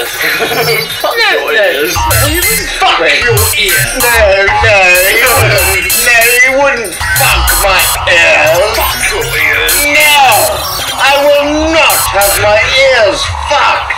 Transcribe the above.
ears. fuck no, your no. ears. Fuck your ears. No, no, you. No, you wouldn't fuck my ears. Fuck your ears. No, I will not have my ears fucked.